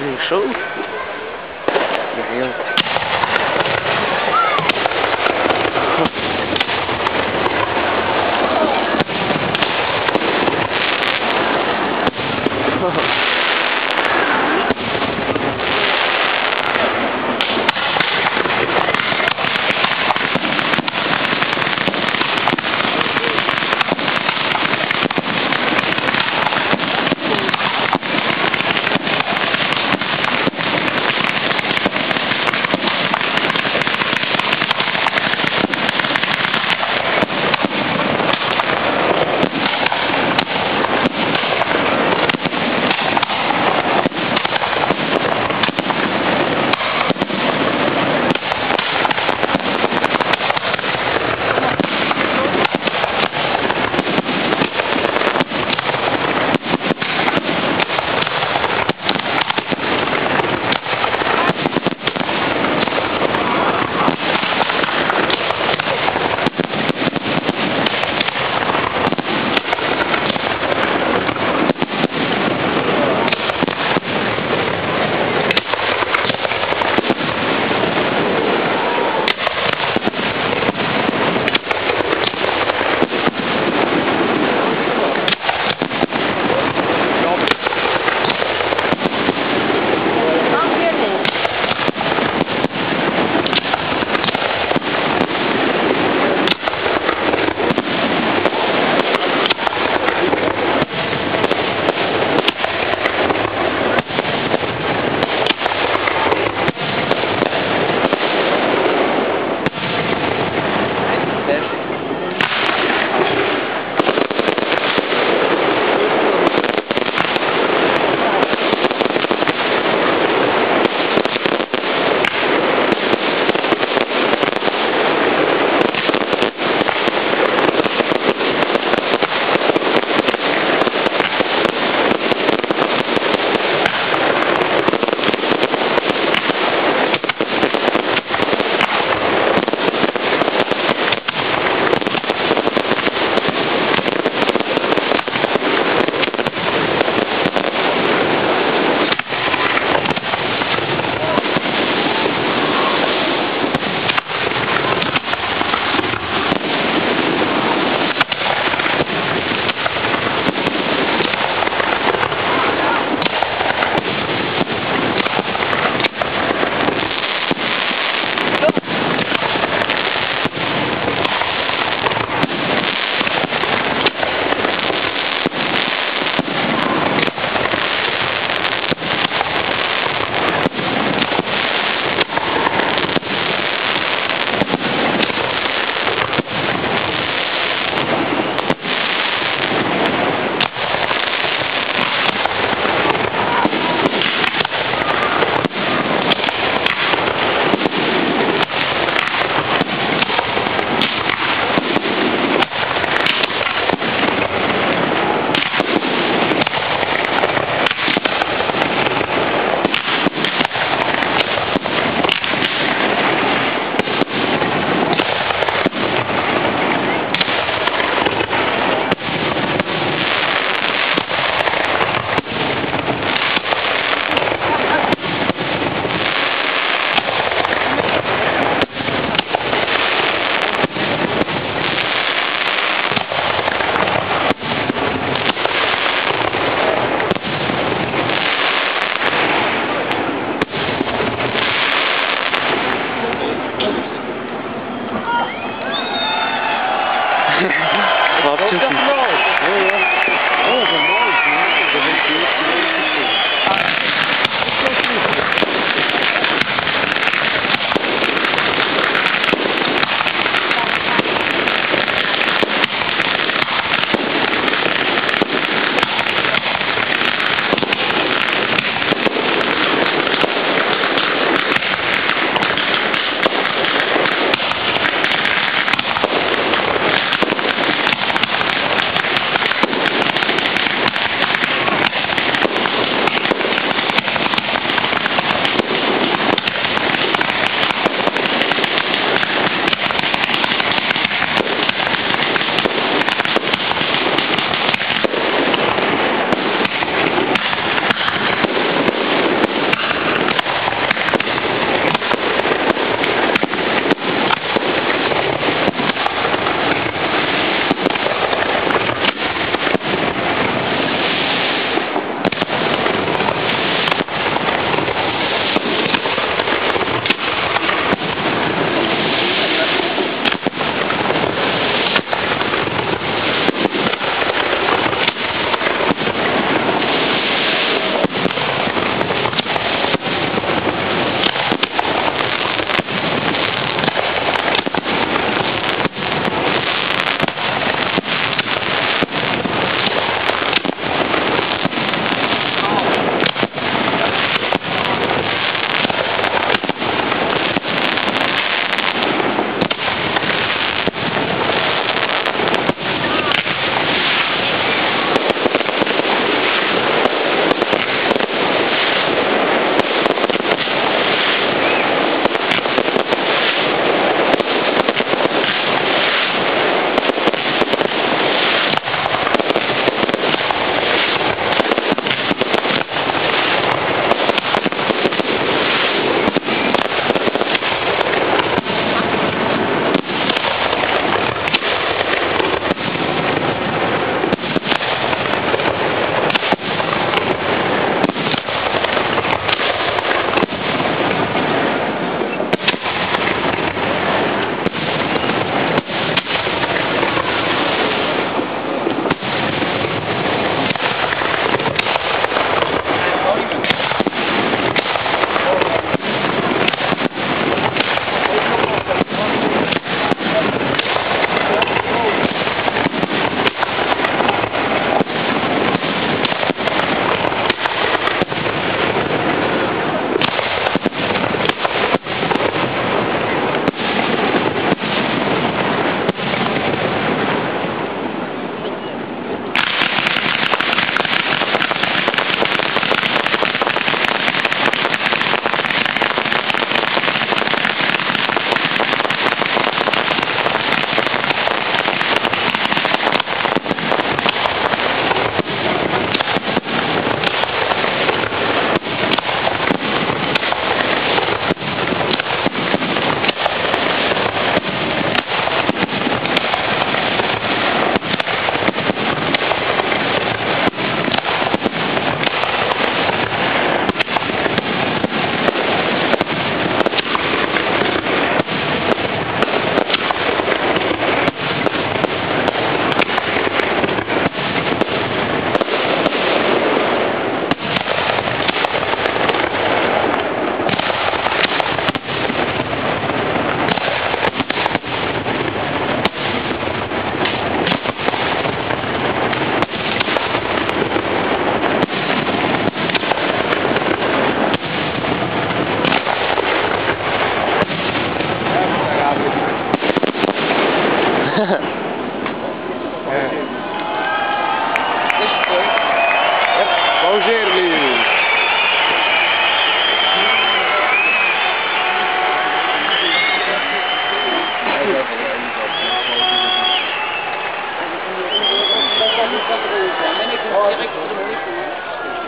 you show. Oh.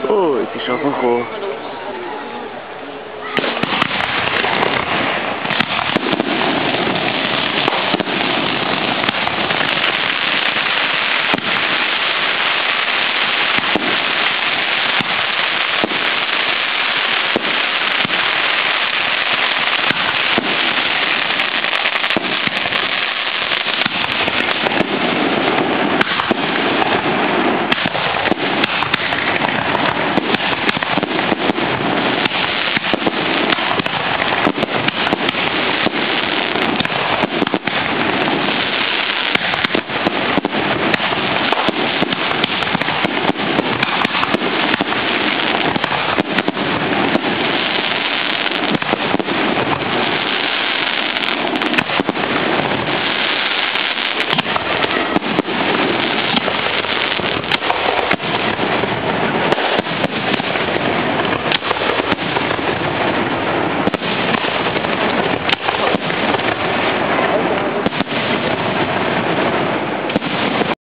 哦一个小红猴